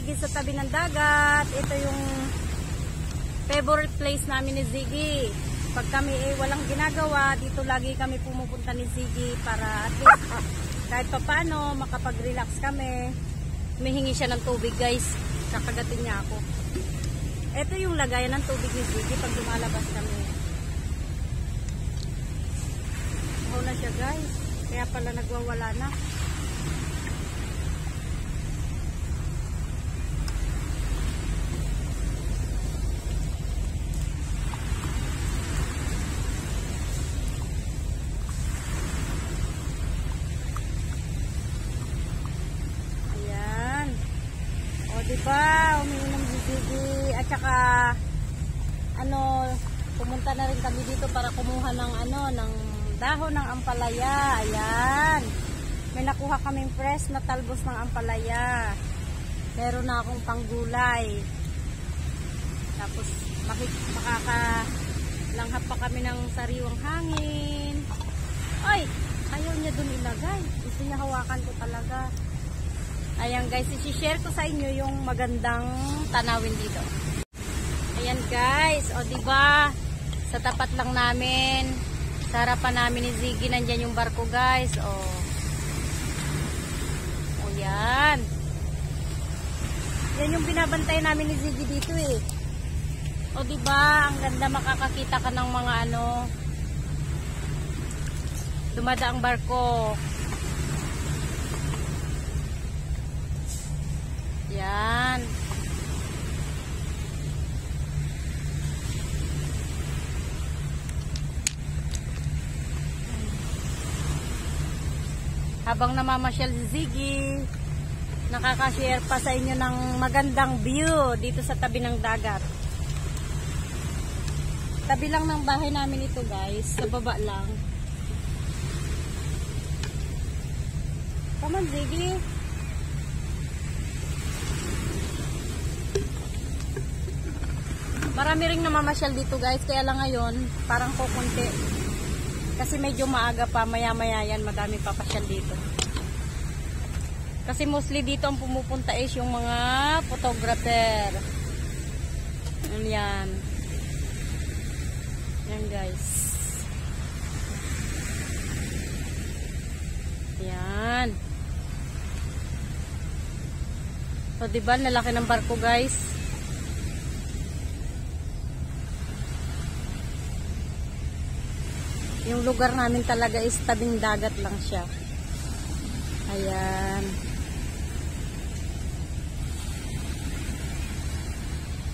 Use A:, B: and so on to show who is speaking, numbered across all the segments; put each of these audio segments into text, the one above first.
A: Ziggy sa tabi ng dagat. Ito yung favorite place namin ni Ziggy. Pag kami eh walang ginagawa, dito lagi kami pumupunta ni Ziggy para at least kahit pa paano makapag-relax kami. Humihingi siya ng tubig guys. Kakagatin niya ako. Ito yung lagayan ng tubig ni Ziggy pag lumalabas kami. Ako na siya guys. Kaya pala nagwawala na. Ayan. O, di ba? Umiinom si Gigi. At saka, ano, kami dito para kumuha ng, ano, ng dahon ng ampalaya. Ayan. May nakuha kaming fresh na talbos ng ampalaya. Meron na akong panggulay. Tapos, makik makaka langhap pa kami ng sariwang hangin. Ay! Ayaw niya dun ilagay. Gusto niya hawakan ko talaga. Ayan guys, isi-share ko sa inyo yung magandang tanawin dito. Ayan guys, o di ba? Sa tapat lang namin, sa harapan namin ni Ziggy, nandyan yung barko guys. O, o yan. Yan yung binabantay namin ni Ziggy dito eh. O di ba? Ang ganda makakakita ka ng mga ano dumadaang barko. Yan. Habang namamasyal si Ziggy, nakaka-share pa sa inyo ng magandang view dito sa tabi ng dagat. Tabi lang ng bahay namin ito guys, sa baba lang. Come on, Ziggy. Marami ring namamasyal dito guys, kaya lang ngayon, parang kukunti. Kasi medyo maaga pa, maya maya yan, madami pa pasyal dito. Kasi mostly dito ang pumupunta is yung mga photographer. Yan yan. Yan guys. Yan. So, diba, lalaki ng barko guys. Yung lugar namin talaga is tabing dagat lang siya. Ayan.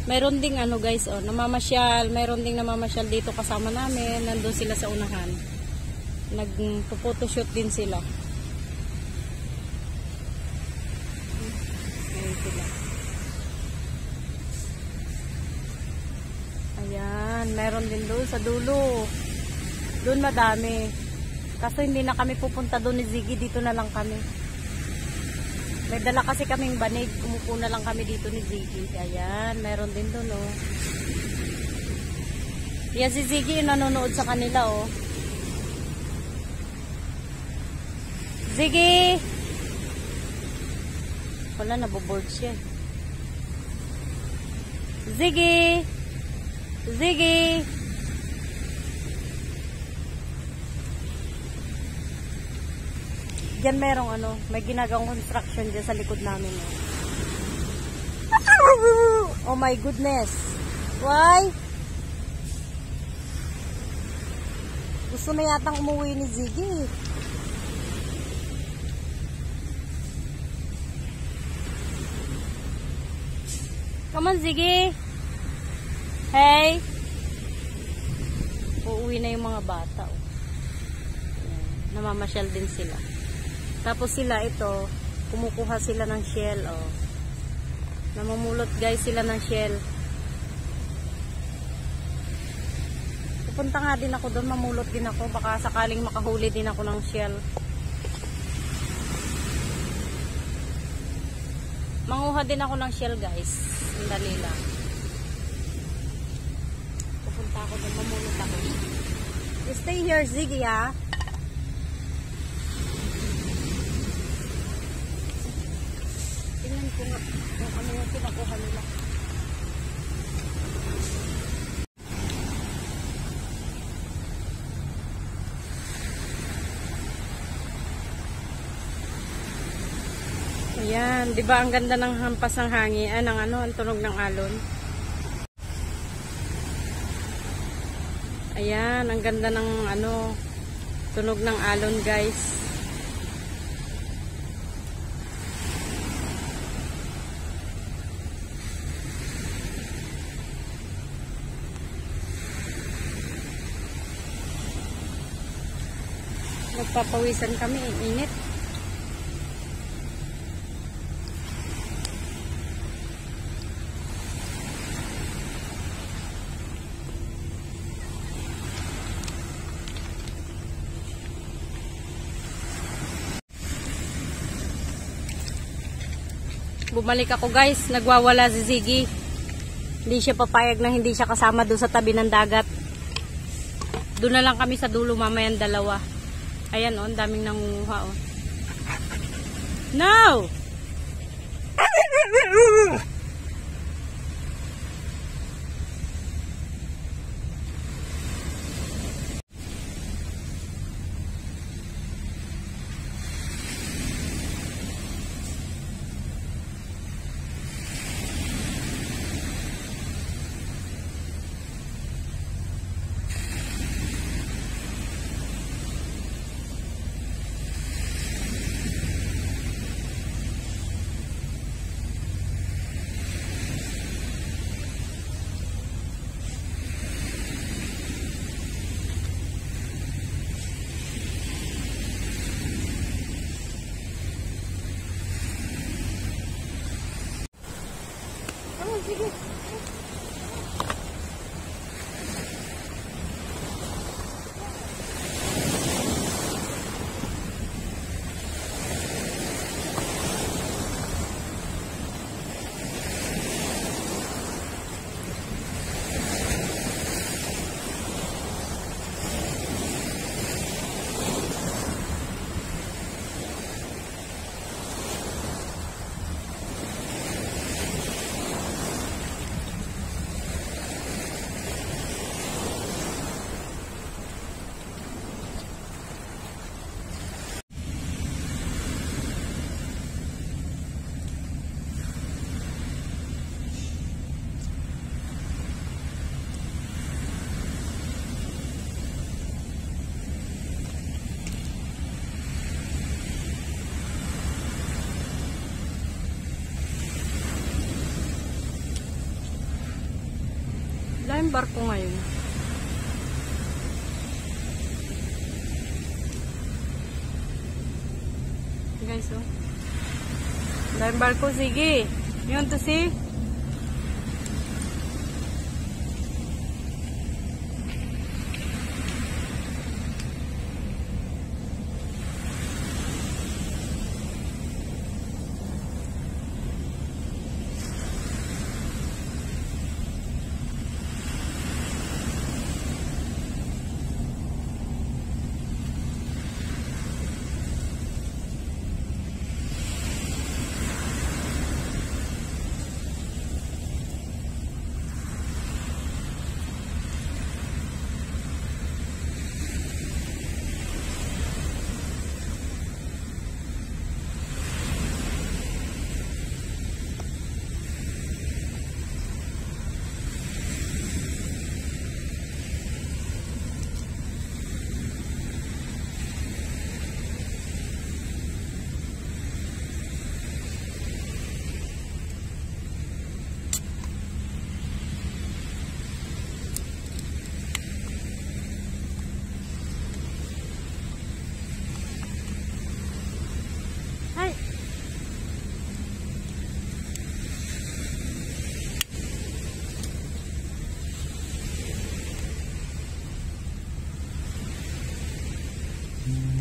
A: Mayroon ding ano guys, oh, namamasyal. Mayroon ding namamasyal dito kasama namin. Nandun sila sa unahan. Nagpo-photoshoot din sila. Ayan, meron din doon sa dulo. Doon madami. Kaso hindi na kami pupunta doon ni Ziggy, dito na lang kami. May dala kasi kaming banig, umupo na lang kami dito ni Ziggy. Ayan, meron din doon oh. Yan si Ziggy nanonood sa kanila oh. Ziggy! Wala, naboboard siya. Ziggy! Ziggy! Diyan merong ano, may ginagawang construction dyan sa likod namin. Oh, oh my goodness. Why? Gusto na yatang umuwi ni Ziggy. Come on, Ziggy. Hey. Uuwi na yung mga bata. Oh. Namamasyal din sila. Tapos sila ito, kumukuha sila ng shell, oh. Namumulot guys sila ng shell. Pupunta nga din ako doon, mamulot din ako. Baka sakaling makahuli din ako ng shell. Manguha din ako ng shell guys. Sandali lang. Pupunta ako doon, mamulot ako. You stay here, Ziggy, ah. Nga kung ano yung pinakuha nila. Ayan, 'di ba ang ganda ng hampas ng hangin, ah, ng ano, ang tunog ng alon. Ayan, ang ganda ng ano, tunog ng alon, guys. Nagpapawisan kami, init. Bumalik ako guys, nagwawala si Ziggy. Hindi siya papayag na hindi siya kasama doon sa tabi ng dagat. Doon na lang kami sa dulo mamayan dalawa. Ayan oh, ang daming nangunguha oh. No! ハハハハ! Barko ngayon. Guys, oh. Yung barko. Sige. You want to see? Mm-hmm.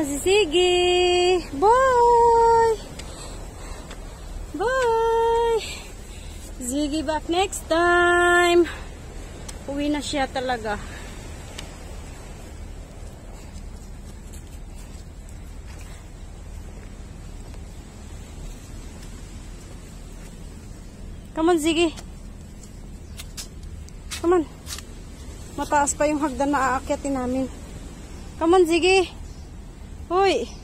A: Na si Sige. Bye! Bye! Ziggy back next time. Uwi na siya talaga. Come on, Ziggy. Come on. Mataas pa yung hagdan na aakyatin namin. Come on, Ziggy. Fui.